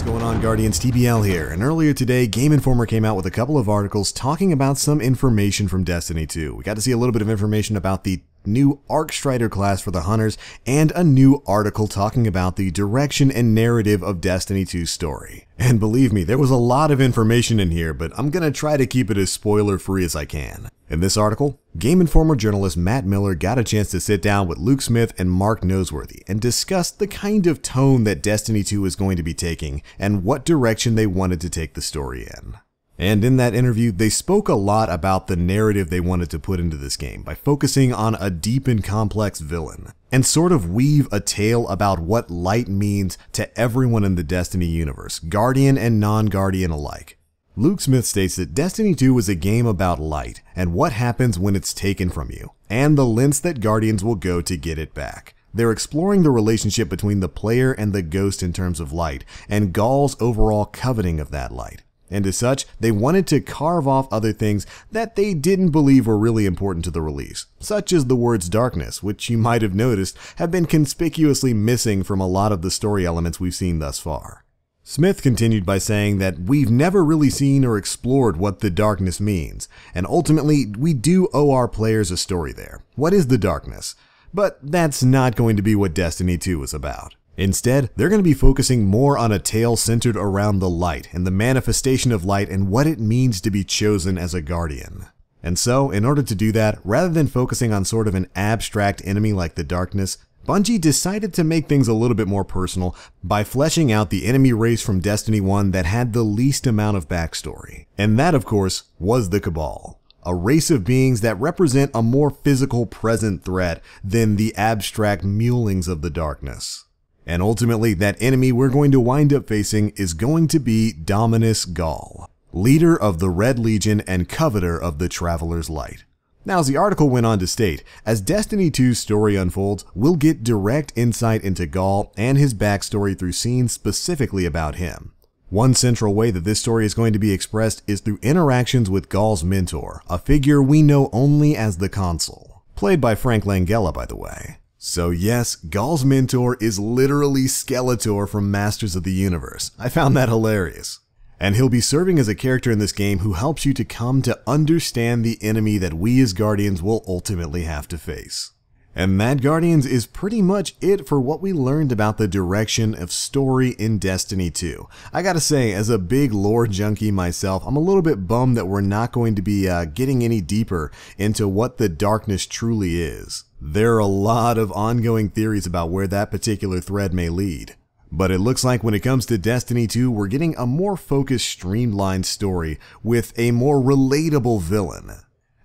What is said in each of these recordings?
What's going on, Guardians? TBL here, and earlier today, Game Informer came out with a couple of articles talking about some information from Destiny 2. We got to see a little bit of information about the new Arcstrider class for the Hunters, and a new article talking about the direction and narrative of Destiny 2's story. And believe me, there was a lot of information in here, but I'm gonna try to keep it as spoiler free as I can. In this article, Game Informer journalist Matt Miller got a chance to sit down with Luke Smith and Mark Noseworthy and discuss the kind of tone that Destiny 2 is going to be taking and what direction they wanted to take the story in. And in that interview, they spoke a lot about the narrative they wanted to put into this game by focusing on a deep and complex villain, and sort of weave a tale about what light means to everyone in the Destiny universe, Guardian and non-Guardian alike. Luke Smith states that Destiny 2 is a game about light and what happens when it's taken from you, and the lengths that Guardians will go to get it back. They're exploring the relationship between the player and the ghost in terms of light, and Ghaul's overall coveting of that light. And as such, they wanted to carve off other things that they didn't believe were really important to the release, such as the words darkness, which you might have noticed have been conspicuously missing from a lot of the story elements we've seen thus far. Smith continued by saying that we've never really seen or explored what the darkness means, and ultimately we do owe our players a story there. What is the darkness? But that's not going to be what Destiny 2 is about. Instead, they're going to be focusing more on a tale centered around the light and the manifestation of light and what it means to be chosen as a guardian. And so, in order to do that, rather than focusing on sort of an abstract enemy like the darkness, Bungie decided to make things a little bit more personal by fleshing out the enemy race from Destiny 1 that had the least amount of backstory. And that, of course, was the Cabal. A race of beings that represent a more physical present threat than the abstract mewlings of the darkness. And ultimately, that enemy we're going to wind up facing is going to be Dominus Ghaul, leader of the Red Legion and coveter of the Traveler's Light. Now, as the article went on to state, as Destiny 2's story unfolds, we'll get direct insight into Ghaul and his backstory through scenes specifically about him. One central way that this story is going to be expressed is through interactions with Ghaul's mentor, a figure we know only as the Consul, played by Frank Langella by the way. So yes, Ghaul's mentor is literally Skeletor from Masters of the Universe. I found that hilarious. And he'll be serving as a character in this game who helps you to come to understand the enemy that we as Guardians will ultimately have to face. And that, Guardians, is pretty much it for what we learned about the direction of story in Destiny 2. I gotta say, as a big lore junkie myself, I'm a little bit bummed that we're not going to be uh, getting any deeper into what the darkness truly is. There are a lot of ongoing theories about where that particular thread may lead. But it looks like when it comes to Destiny 2, we're getting a more focused, streamlined story with a more relatable villain.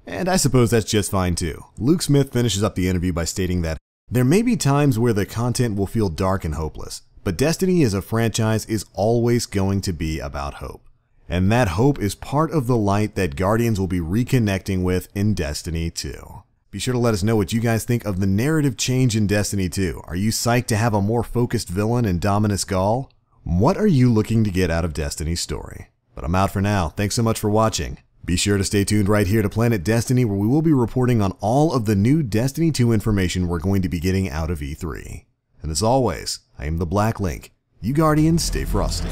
And I suppose that's just fine too. Luke Smith finishes up the interview by stating that there may be times where the content will feel dark and hopeless, but Destiny as a franchise is always going to be about hope. And that hope is part of the light that Guardians will be reconnecting with in Destiny 2. Be sure to let us know what you guys think of the narrative change in Destiny 2. Are you psyched to have a more focused villain in Dominus Ghaul? What are you looking to get out of Destiny's story? But I'm out for now. Thanks so much for watching. Be sure to stay tuned right here to Planet Destiny where we will be reporting on all of the new Destiny 2 information we're going to be getting out of E3. And as always, I am the Black Link. You Guardians stay frosty.